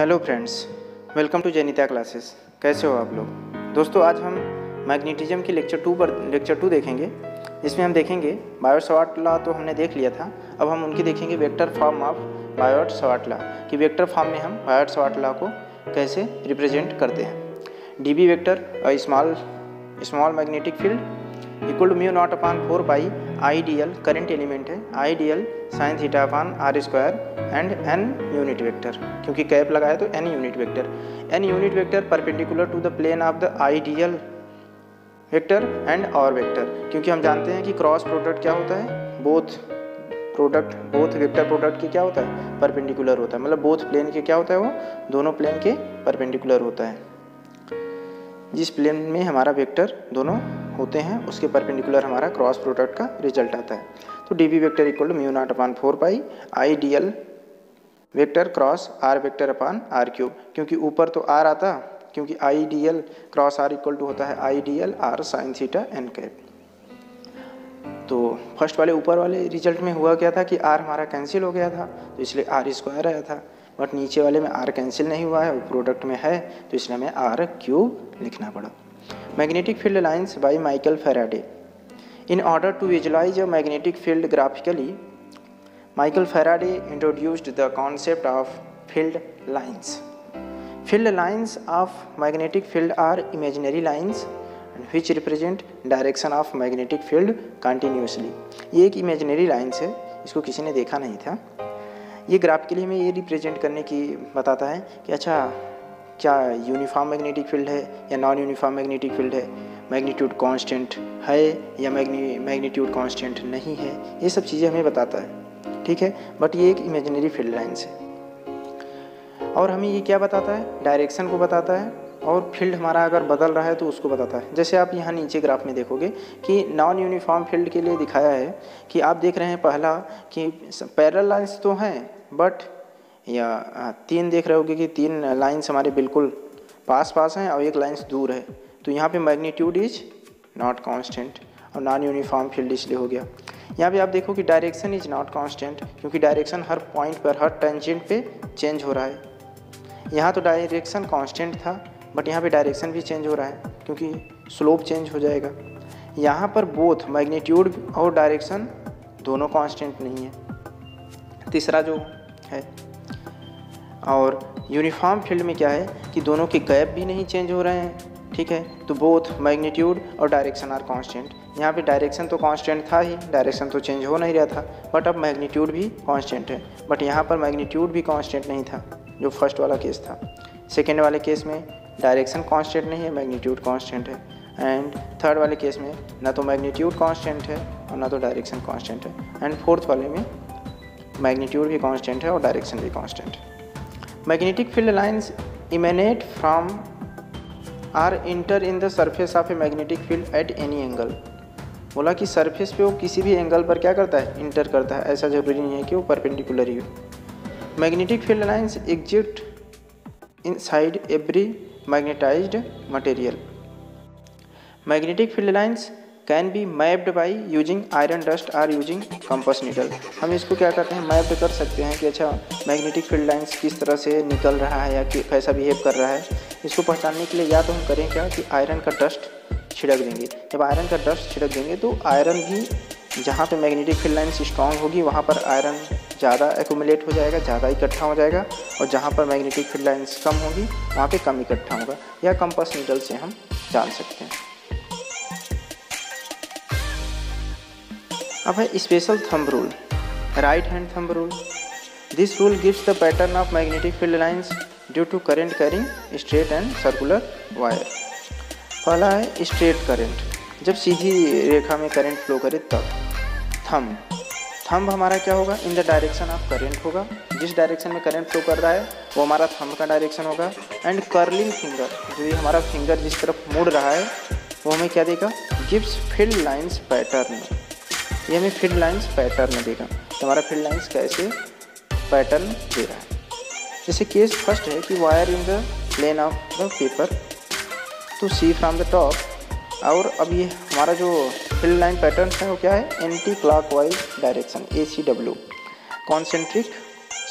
Hello friends, welcome to Jainita classes. कैसे हो आप लोग? दोस्तों, आज हम मैग्नेटिज्म की लेक्चर टू पर, लेक्चर टू देखेंगे। इसमें हम देखेंगे बायोट सवाट तो हमने देख लिया था। अब हम उनकी देखेंगे vector form of Biot Savart law, कि वेक्टर फॉर्म में हम बायोट सवाट लॉ को कैसे रिप्रेजेंट करते हैं। D B vector small small magnetic field equal to mu naught upon four by I d l current element है I d l sine theta upon r square and n unit vector. क्योंकि cap लगाया तो n unit vector. N unit vector perpendicular to the plane of the ideal vector and और vector. क्योंकि हम जानते हैं कि क्रॉस प्रोडक्ट क्या होता है? Both product, both vector product के क्या होता है? परपेंडिकुलर होता है। मतलब बोथ प्लेन के क्या होता है वो? दोनों प्लेन के परपेंडिकुलर होता है। जिस प्लेन में हमारा वेक्टर दोनों होते हैं, उसके परपेंडिकुलर हमारा क्रॉस प्रोडक्ट का रिज़ल्ट आता है। तो d B vector equal mu naught upon four pi I d l vector cross r vector upon r cube क्योंकि ऊपर तो आर आता, क्योंकि I d l cross r equal to होता है I d l r sine theta n cap तो first वाले ऊपर वाले रिज़ल्ट में हुआ क्या था कि आर हमारा कैंसिल हो गया था तो इसलिए आर स्क्वायर आया था। बट नीचे वाले में आर कैंसिल नहीं हुआ है प्रोडक्ट में है तो इसलिए हमें आर क्यूब लिखना पड़ा। Magnetic field lines by Michael Faraday in order to visualize a magnetic field graphically Michael Faraday introduced the concept of field lines field lines of magnetic field are imaginary lines which represent direction of magnetic field continuously ये एक imaginary lines है, इसको किसी ने देखा नहीं था। ये ग्राफिकली के हमें ये रिप्रेजेंट करने की बताता है कि अच्छा क्या यूनिफॉर्म मैग्नेटिक फ़ील्ड है या नॉन यूनिफॉर्म मैग्नेटिक फ़ील्ड है? मैग्नीट्यूड कांस्टेंट है या मैग्नीट्यूड कांस्टेंट नहीं है? ये सब चीज़ें हमें बताता है, ठीक है? बट ये एक इमेजिनरी फ़ील्ड लाइन्स है। और हमें ये क्या बताता है? डायरेक्शन को बताता है और फ़ील्ड हमारा अगर बदल रहा है तो उसको बताता है। जैसे आप यहाँ नीचे ग्राफ में देखोगे कि नॉन यूनिफॉर्म फ़ील्ड के लिए दिखाया है कि आप देख रहे हैं पहला कि पैरल लाइन्स तो हैं बट या तीन देख रहे होगे कि तीन लाइन्स हमारे बिल्कुल पास पास हैं और एक लाइन्स दूर है। तो यहाँ पे मैग्नीट्यूड इज़ नॉट कांस्टेंट और नॉन यूनिफॉर्म फ़ील्ड इसलिए हो गया। यहाँ पे आप देखो कि डायरेक्शन इज़ नॉट कांस्टेंट क्योंकि डायरेक्शन हर पॉइंट पर, हर टेंजेंट पे चेंज हो रहा है। यहाँ तो डायरेक्शन कांस्टेंट था बट यहाँ पे डायरेक्शन भी चेंज हो रहा है क्योंकि स्लोप चेंज हो जाएगा। यहाँ पर बोथ मैग्नीट्यूड और डायरेक्शन दोनों कांस्टेंट नहीं है। तीसरा जो है और यूनिफॉर्म फ़ील्ड में क्या है कि दोनों के गैप भी नहीं चेंज हो रहे हैं, ठीक है? तो बोथ मैग्नीट्यूड और डायरेक्शन आर कांस्टेंट यहाँ पे डायरेक्शन तो कांस्टेंट था ही डायरेक्शन तो चेंज हो नहीं रहा था बट अब मैग्नीट्यूड भी कांस्टेंट है. बट यहाँ पर मैग्नीट्यूड भी कांस्टेंट नहीं था, जो फ़र्स्ट वाला केस था. सेकेंड वाले केस में डायरेक्शन कांस्टेंट नहीं है मैग्नीट्यूड कांस्टेंट है. एंड थर्ड वाले केस में ना तो मैग्नीट्यूड कांस्टेंट है और ना तो डायरेक्शन कांस्टेंट है. एंड फोर्थ वाले में मैग्नीट्यूड भी कांस्टेंट है और डायरेक्शन भी कांस्टेंट है. Magnetic field lines emanate from or enter in the surface of a magnetic field at any angle बोला कि सरफेस पे वो किसी भी एंगल पर क्या करता है? इंटर करता है। ऐसा ज़रूरी नहीं है कि वो परपेंडिकुलर ही हो। Magnetic field lines exit inside every magnetized material magnetic field lines can be mapped by using iron dust or using compass निकल हम इसको क्या करते हैं? मैप्ड कर सकते हैं कि अच्छा मैग्नेटिक फ़ील्ड लाइन्स किस तरह से निकल रहा है या कैसा बिहेव कर रहा है। इसको पहचानने के लिए या तो हम करें क्या कि आयरन का डस्ट छिड़क देंगे। जब आयरन का डस्ट छिड़क देंगे तो आयरन भी जहाँ पे मैग्नेटिक फ़ील्ड लाइन्स स्ट्रॉन्ग होगी, वहाँ पर आयरन ज़्यादा एकुमुलेट हो जाएगा, ज़्यादा इकट्ठा हो जाएगा और जहाँ पर मैग्नेटिक फ़ील्ड लाइन्स कम होगी, वहाँ पे कम इकट्ठा होगा। या कंपस नीडल से हम जान सकते हैं। अब है special thumb rule right hand thumb rule this rule gives the pattern of magnetic field lines due to current carrying straight and circular wire पहला है स्ट्रेट करंट जब सीधी रेखा में करंट फ्लो करे तब. थंब थंब हमारा क्या होगा? In the direction of current होगा. जिस डायरेक्शन में करंट फ्लो कर रहा है, वो हमारा थंब का डायरेक्शन होगा. एंड कर्लिंग फिंगर जो ये हमारा फिंगर जिस तरफ़ मुड़ रहा है, वो हमें क्या देगा? गिव्स फ़ील्ड लाइन्स पैटर्न ये हमें फ़ील्ड लाइन्स पैटर्न देगा तो हमारा फ़ील्ड लाइन्स कैसे पैटर्न दे रहा है? जैसे केस फ़र्स्ट है कि wire in the plane of the paper to see from the top और अब ये हमारा जो फिल लाइन पैटर्न है वो क्या है? Anticlockwise direction A C W concentric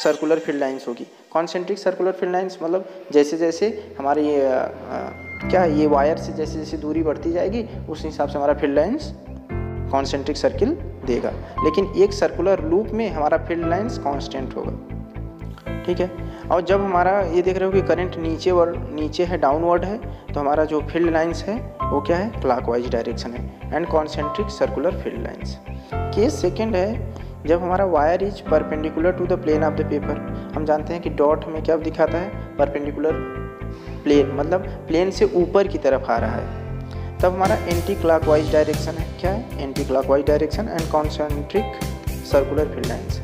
circular field lines होगी कॉन्सेंट्रिक सर्कुलर फ़ील्ड लाइंस मतलब जैसे जैसे हमारे क्या ये वायर से जैसे जैसे दूरी बढ़ती जाएगी, उस हिसाब से हमारा फ़ील्ड लाइंस कॉन्सेंट्रिक सर्किल देगा। लेकिन एक सर्कुलर लूप में हमारा फ़ील्ड लाइंस कांस्टेंट होगा। ठीक है? और जब हमारा ये देख रहे हो कि करंट नीचे वर नीचे है डाउनवर्ड है तो हमारा जो फ़ील्ड लाइंस है, वो क्या है? क्लॉकवाइज डायरेक्शन है। And concentric circular field lines case second है, जब हमारा wire is perpendicular to the plane of the paper हम जानते हैं कि डॉट हमें क्या दिखाता है? परपेंडिकुलर प्लेन मतलब प्लेन से ऊपर की तरफ़ आ रहा है। तब हमारा एंटी क्लॉकवाइज डायरेक्शन है। क्या है? Anti clockwise direction and concentric circular field lines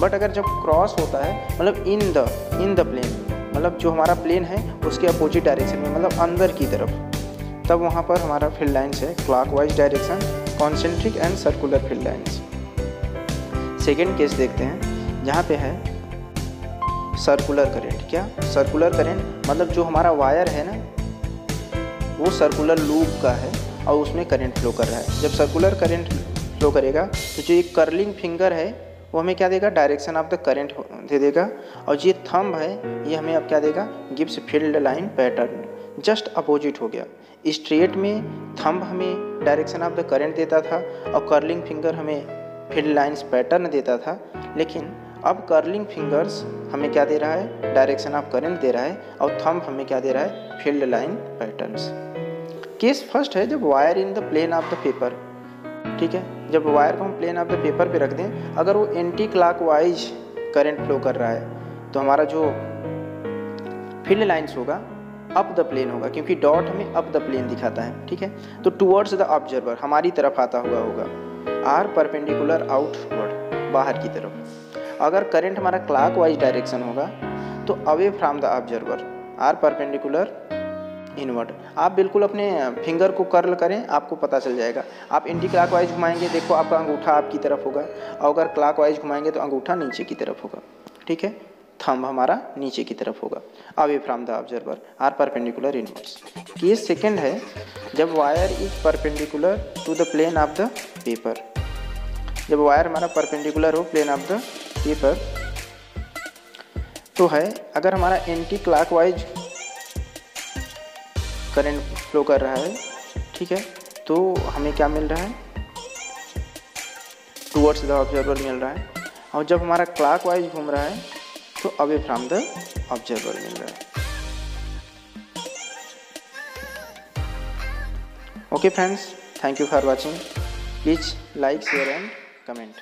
but अगर जब क्रॉस होता है मतलब in the in the plane मतलब जो हमारा प्लेन है, उसके अपोजिट डायरेक्शन में मतलब अंदर की तरफ़, तब वहाँ पर हमारा फ़ील्ड लाइन्स है। Clockwise direction concentric and circular field lines second case देखते हैं, जहाँ पे है सर्कुलर करेंट क्या? सर्कुलर करेंट मतलब जो हमारा वायर है ना वो सर्कुलर लूप का है और उसमें करंट फ्लो कर रहा है। जब सर्कुलर करंट फ्लो करेगा तो जो एक कर्लिंग फिंगर है, वो हमें क्या देगा? डायरेक्शन ऑफ़ द करंट दे देगा। और जो थंब है, ये हमें अब क्या देगा? Gibbs field line pattern just opposite हो गया। स्ट्रेट में थंब हमें डायरेक्शन ऑफ़ द करंट देता था और कर्लिंग फिंगर हमें फ़ील्ड लाइंस पैटर्न देता था। लेकिन अब कर्लिंग फिंगर्स हमें क्या दे रहा है? डायरेक्शन ऑफ़ करंट दे रहा है और थंब हमें क्या दे रहा है? Field line patterns case first है जब wire in the plane of the paper ठीक है? जब वायर को हम प्लेन ऑफ़ द पेपर पे रख दें, अगर वो anti clock wise current flow कर रहा है तो हमारा जो फ़ील्ड लाइन्स होगा अप द प्लेन होगा, क्योंकि डॉट हमें अप द प्लेन दिखाता है। ठीक है? तो टूवर्ड्स द ऑब्जर्वर हमारी तरफ़ आता हुआ होगा। आर परपेंडिकुलर आउटवर्ड बाहर की तरफ़। अगर करंट हमारा क्लाक वाइज डायरेक्शन होगा तो away from the observer or perpendicular inward आप बिल्कुल अपने फिंगर को कर्ल करें, आपको पता चल जाएगा। आप एंटी क्लाक वाइज घुमाएँगे, देखो आपका अंगूठा आपकी तरफ़ होगा, और अगर क्लाक वाइज घुमाएँगे तो अंगूठा नीचे की तरफ़ होगा। ठीक है? थंब हमारा नीचे की तरफ़ होगा। Away from the observer or perpendicular inwards case second है, जब wire is perpendicular to the plane of the paper जब वायर हमारा परपेंडिकुलर हो प्लेन ऑफ़ द पेपर तो है, अगर हमारा anticlockwise current flow कर रहा है, ठीक है तो हमें क्या मिल रहा है? टूवर्ड्स द ऑब्जर्वर मिल रहा है। और जब हमारा क्लॉक वाइज घूम रहा है तो अवे फ्रॉम द ऑब्जर्वर मिल रहा है। Okay friends thank you for watching please like share and comment